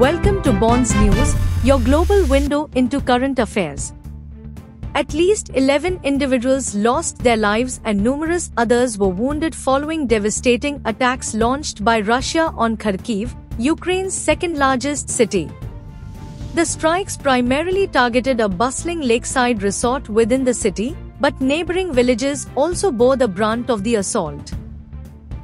Welcome to Bondz News, your global window into current affairs. At least 11 individuals lost their lives and numerous others were wounded following devastating attacks launched by Russia on Kharkiv, Ukraine's second largest city. The strikes primarily targeted a bustling lakeside resort within the city, but neighboring villages also bore the brunt of the assault.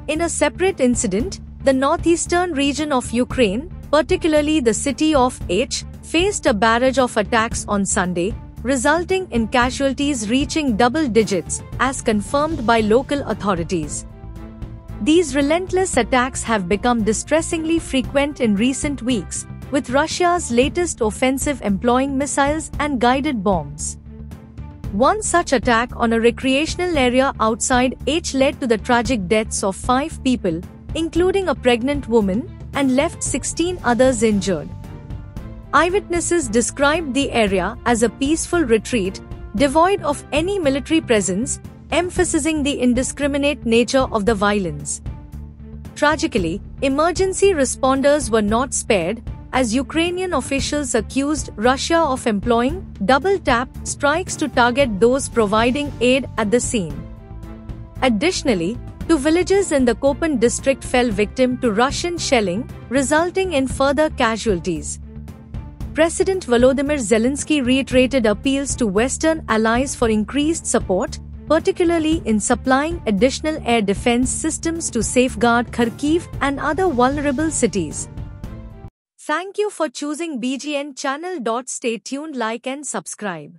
In a separate incident, the northeastern region of Ukraine, particularly the city of H, faced a barrage of attacks on Sunday, resulting in casualties reaching double digits, as confirmed by local authorities. These relentless attacks have become distressingly frequent in recent weeks, with Russia's latest offensive employing missiles and guided bombs. One such attack on a recreational area outside H led to the tragic deaths of five people, including a pregnant woman, and left 16 others injured. Eyewitnesses described the area as a peaceful retreat, devoid of any military presence, emphasizing the indiscriminate nature of the violence. Tragically, emergency responders were not spared, as Ukrainian officials accused Russia of employing double tap strikes to target those providing aid at the scene. Additionally, two villages in the Kopan district fell victim to Russian shelling, resulting in further casualties. President Volodymyr Zelensky reiterated appeals to Western allies for increased support, particularly in supplying additional air defense systems to safeguard Kharkiv and other vulnerable cities. Thank you for choosing BGN channel. Stay tuned, like and subscribe.